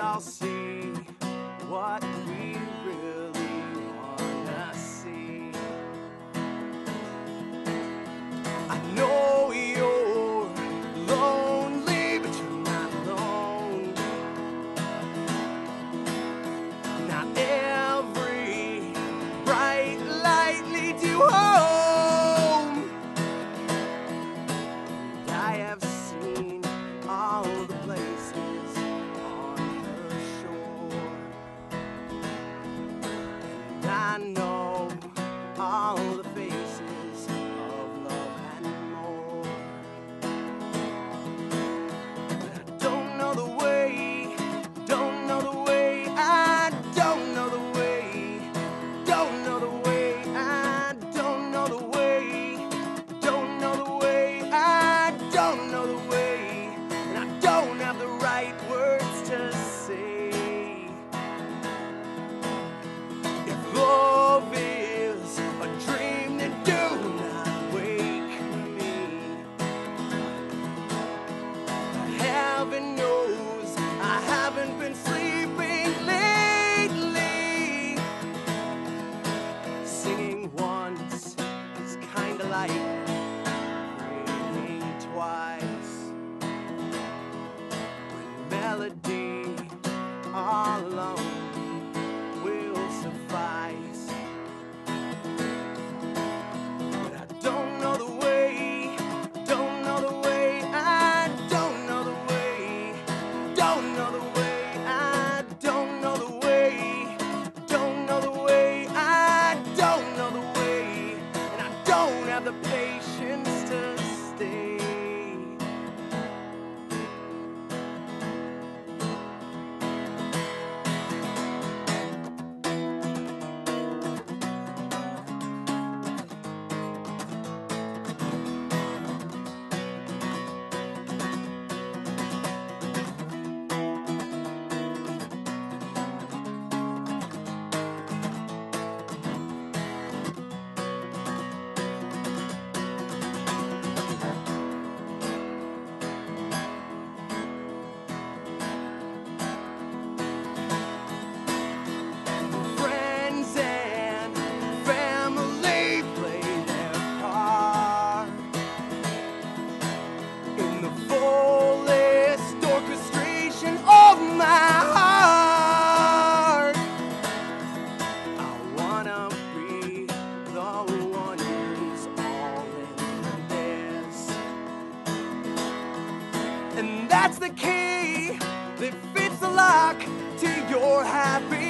y'all see. That's the key that fits the lock to your happiness.